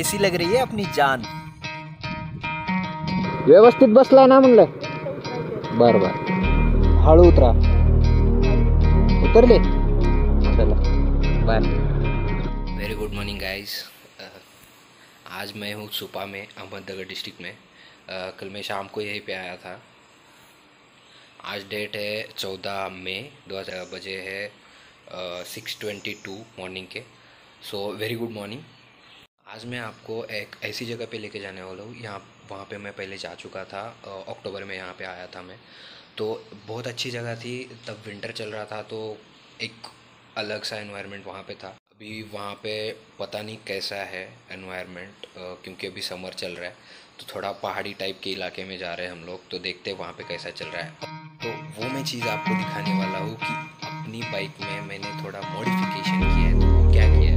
ऐसी लग रही है अपनी जान। व्यवस्थित बसलाय ना म्हणलं बर बर। हळू उतरा। उतरले? चला। Bye. Very good morning guys आज मैं हूँ सुपा में अहमदनगर डिस्ट्रिक्ट में। Uh, कल मैं शाम को यहीं पे आया था। आज डेट है चौदह मई दो हज़ार बजे है सिक्स ट्वेंटी टू मॉर्निंग के। सो वेरी गुड मॉर्निंग आज मैं आपको एक ऐसी जगह पे लेके जाने वाला हूँ। यहाँ, वहाँ पे मैं पहले जा चुका था अक्टूबर में यहाँ पे आया था मैं। तो बहुत अच्छी जगह थी, तब विंटर चल रहा था तो एक अलग सा एनवायरनमेंट वहाँ पे था। अभी वहाँ पे पता नहीं कैसा है एनवायरनमेंट क्योंकि अभी समर चल रहा है। तो थोड़ा पहाड़ी टाइप के इलाके में जा रहे हैं हम लोग तो देखते हैं वहाँ पर कैसा चल रहा है। तो वो मैं चीज़ आपको दिखाने वाला हूँ कि अपनी बाइक में मैंने थोड़ा मॉडिफिकेशन किया है। तो क्या किया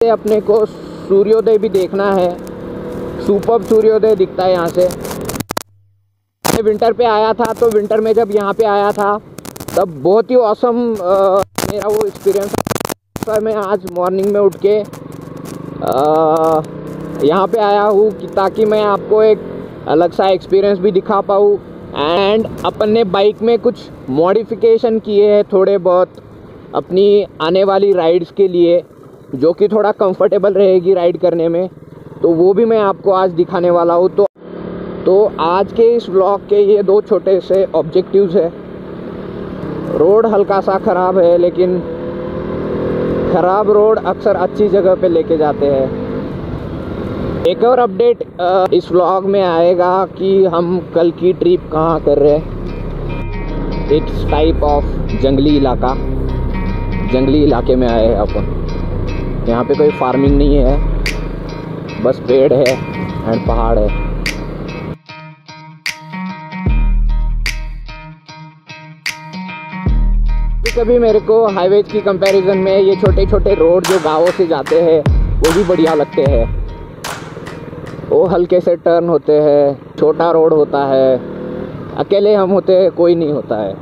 अपने को सूर्योदय भी देखना है। सुपर सूर्योदय दिखता है यहाँ से। मैं विंटर पे आया था तो विंटर में जब यहाँ पे आया था, तब बहुत ही औसम मेरा वो एक्सपीरियंस था। मैं आज मॉर्निंग में उठ के यहाँ पे आया हूँ कि ताकि मैं आपको एक अलग सा एक्सपीरियंस भी दिखा पाऊँ। एंड अपन ने बाइक में कुछ मॉडिफिकेशन किए हैं थोड़े बहुत अपनी आने वाली राइड्स के लिए। जो कि थोड़ा कंफर्टेबल रहेगी राइड करने में तो वो भी मैं आपको आज दिखाने वाला हूँ। तो तो आज के इस ब्लॉग के ये दो छोटे से ऑब्जेक्टिव्स है। रोड हल्का सा ख़राब है, लेकिन ख़राब रोड अक्सर अच्छी जगह पे लेके जाते हैं। एक और अपडेट इस ब्लॉग में आएगा कि हम कल की ट्रिप कहाँ कर रहे हैं। इट्स टाइप ऑफ़ जंगली इलाका। जंगली इलाके में आए अपन। यहाँ पे कोई फ़ार्मिंग नहीं है। बस पेड़ है एंड पहाड़ है। कभी कभी मेरे को हाईवे की कंपैरिजन में ये छोटे छोटे रोड जो गाँवों से जाते हैं, वो भी बढ़िया लगते हैं। वो हल्के से टर्न होते हैं, छोटा रोड होता है। अकेले हम होते हैं, कोई नहीं होता है।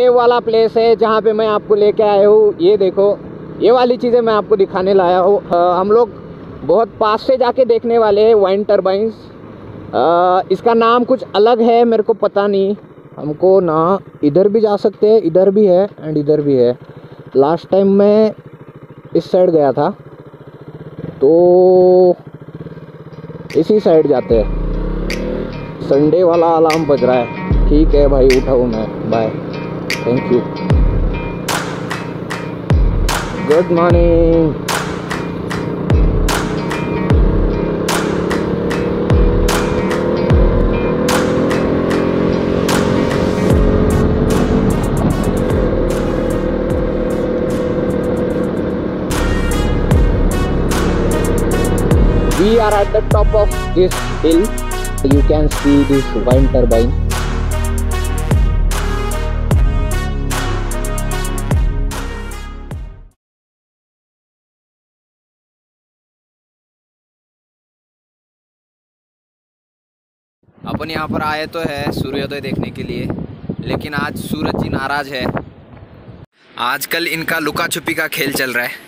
ये वाला प्लेस है जहाँ पे मैं आपको लेके आया हूँ, ये देखो। ये वाली चीज़ें मैं आपको दिखाने लाया हूँ। हम लोग बहुत पास से जाके देखने वाले हैं वाइन टर्बाइंस। इसका नाम कुछ अलग है, मेरे को पता नहीं। हमको ना इधर भी जा सकते हैं, इधर भी है एंड इधर भी है। लास्ट टाइम मैं इस साइड गया था तो इसी साइड जाते हैं। संडे वाला अलार्म बज रहा है। ठीक है भाई, उठाऊँ मैं। Bye thank you Good morning. We are at the top of this hill. You can see this wind turbine. अपन यहाँ पर आए तो है सूर्योदय देखने के लिए, लेकिन आज सूरज जी नाराज़ है। आजकल इनका लुका छुपी का खेल चल रहा है।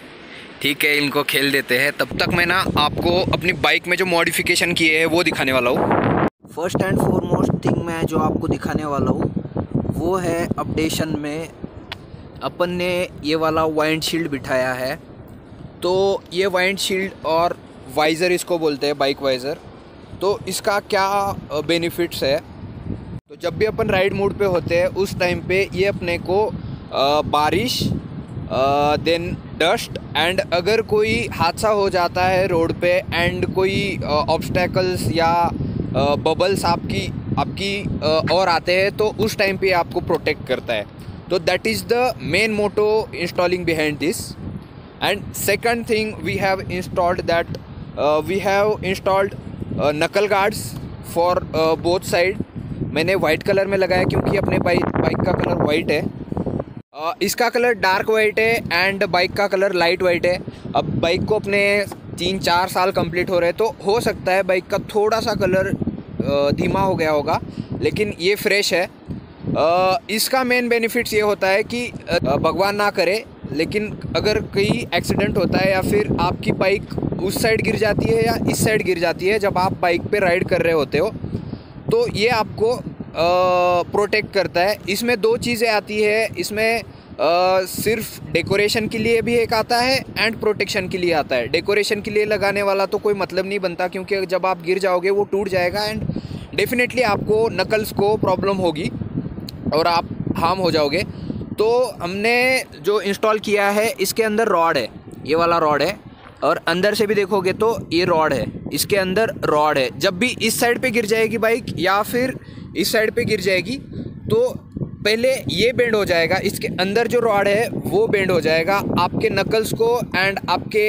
ठीक है, इनको खेल देते हैं। तब तक मैं ना आपको अपनी बाइक में जो मॉडिफिकेशन किए हैं, वो दिखाने वाला हूँ। फ़र्स्ट एंड फॉरमोस्ट थिंग मैं जो आपको दिखाने वाला हूँ, वो है अपडेशन में अपन ने ये वाला वाइंड शील्ड बिठाया है। तो ये वाइंड शील्ड और वाइज़र इसको बोलते हैं बाइक वाइज़र तो इसका क्या बेनिफिट्स है? तो जब भी अपन राइड मोड पे होते हैं, उस टाइम पे ये अपने को बारिश देन डस्ट एंड अगर कोई हादसा हो जाता है रोड पे एंड कोई ऑब्स्टेकल्स या बबल्स आपकी आपकी और आते हैं तो उस टाइम पे आपको प्रोटेक्ट करता है। तो that is the main motto installing behind this and second thing we have installed that we have have installed guards for both side. मैंने वाइट कलर में लगाया क्योंकि अपने बाइक बाइक का कलर वाइट है। uh, इसका कलर डार्क वाइट है and bike का कलर लाइट वाइट है। अब बाइक को अपने तीन चार साल कंप्लीट हो रहे हैं तो हो सकता है बाइक का थोड़ा सा कलर धीमा हो गया होगा लेकिन ये फ्रेश है। इसका मेन बेनिफिट्स ये होता है कि भगवान ना करे लेकिन अगर कहीं एक्सीडेंट होता है या फिर आपकी बाइक उस साइड गिर जाती है या इस साइड गिर जाती है जब आप बाइक पे राइड कर रहे होते हो तो ये आपको प्रोटेक्ट करता है। इसमें दो चीज़ें आती है। इसमें आ, सिर्फ़ डेकोरेशन के लिए भी एक आता है एंड प्रोटेक्शन के लिए आता है। डेकोरेशन के लिए लगाने वाला तो कोई मतलब नहीं बनता क्योंकि जब आप गिर जाओगे वो टूट जाएगा एंड डेफिनेटली आपको नकल्स को प्रॉब्लम होगी और आप हार्म हो जाओगे। तो हमने जो इंस्टॉल किया है इसके अंदर रॉड है। ये वाला रॉड है। और अंदर से भी देखोगे तो ये रॉड है। इसके अंदर रॉड है। जब भी इस साइड पे गिर जाएगी बाइक या फिर इस साइड पे गिर जाएगी तो पहले ये बेंड हो जाएगा। इसके अंदर जो रॉड है वो बेंड हो जाएगा। आपके नकल्स को एंड आपके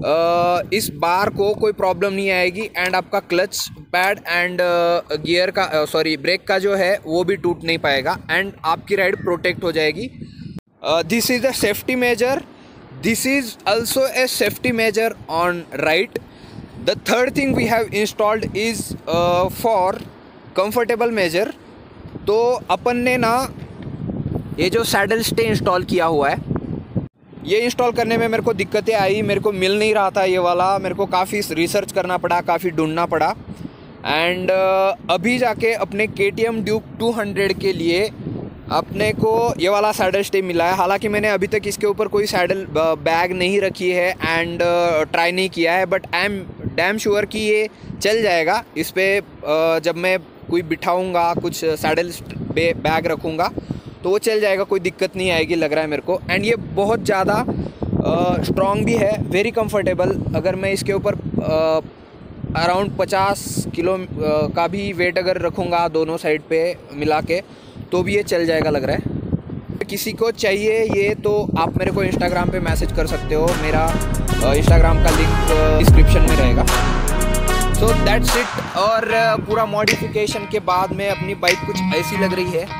आ, इस बार को कोई प्रॉब्लम नहीं आएगी। एंड आपका क्लच पैड एंड गियर का सॉरी ब्रेक का जो है वो भी टूट नहीं पाएगा एंड आपकी राइड प्रोटेक्ट हो जाएगी। This is a safety measure this is also a safety measure on right third thing we have installed is uh, for comfortable measure. तो अपन ने ना ये जो सैडल स्टे इंस्टॉल किया हुआ है ये इंस्टॉल करने में मेरे को दिक्कतें आई मेरे को मिल नहीं रहा था ये वाला मेरे को काफ़ी रिसर्च करना पड़ा काफ़ी ढूंढना पड़ा। एंड uh, अभी जाके अपने K T M duke two hundred के लिए अपने को ये वाला सैडल स्टे मिला है। हालाँकि मैंने अभी तक इसके ऊपर कोई सैडल बैग नहीं रखी है एंड ट्राई नहीं किया है but I am damn sure कि ये चल जाएगा। इस पर जब मैं कोई बिठाऊँगा कुछ सैडल बैग रखूँगा तो वो चल जाएगा कोई दिक्कत नहीं आएगी लग रहा है मेरे को। एंड ये बहुत ज़्यादा स्ट्रॉन्ग भी है वेरी कंफर्टेबल अगर मैं इसके ऊपर अराउंड पचास किलो का भी वेट अगर रखूँगा दोनों साइड पे मिला के तो भी ये चल जाएगा लग रहा है। किसी को चाहिए ये तो आप मेरे को इंस्टाग्राम पे मैसेज कर सकते हो। मेरा इंस्टाग्राम का लिंक डिस्क्रिप्शन में रहेगा। सो दैट्स इट और पूरा मॉडिफिकेशन के बाद में अपनी बाइक कुछ ऐसी लग रही है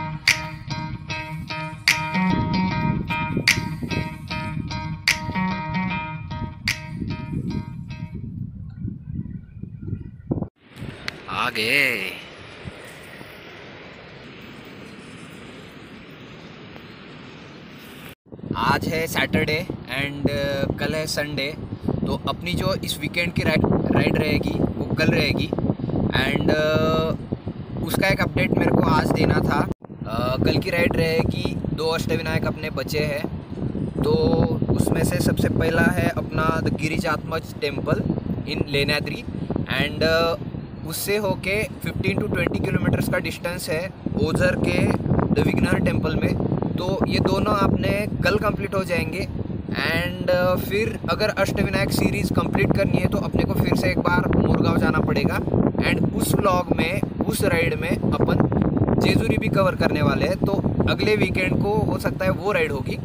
आगे। आज है सैटरडे एंड uh, कल है संडे तो अपनी जो इस वीकेंड की राइड राइड रहेगी वो कल रहेगी। एंड uh, उसका एक अपडेट मेरे को आज देना था। Uh, कल की राइड रहेगी दो अष्टविनायक अपने बचे हैं। तो उसमें से सबसे पहला है अपना the Girijatmaj temple in Lenyadri and उससे होके 15 टू 20 किलोमीटर्स का डिस्टेंस है ओझर के द विघ्नहर टेंपल में। तो ये दोनों आपने कल कंप्लीट हो जाएँगे। एंड uh, फिर अगर अष्टविनायक सीरीज़ कंप्लीट करनी है तो अपने को फिर से एक बार मोरगांव जाना पड़ेगा। एंड उस व्लॉग में उस राइड में अपन जेजूरी भी कवर करने वाले हैं। तो अगले वीकेंड को हो सकता है वो राइड होगी।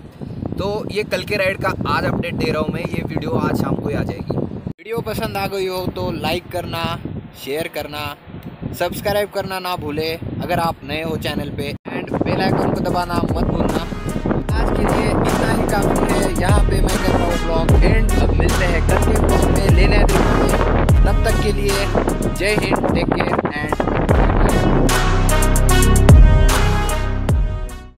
तो ये कल के राइड का आज अपडेट दे रहा हूँ मैं। ये वीडियो आज शाम को ही आ जाएगी। वीडियो पसंद आ गई हो तो लाइक करना। शेयर करना सब्सक्राइब करना ना भूले, अगर आप नए हो चैनल पे एंड बेल आइकन को दबाना मत भूलना। आज के लिए इतना ही काफ़ी है। यहाँ पे मैं कर रहा हूँ ब्लॉग एंड अब मिलते हैं कल के ब्लॉग में लेने तब तक के लिए जय हिंद टेक केयर एंड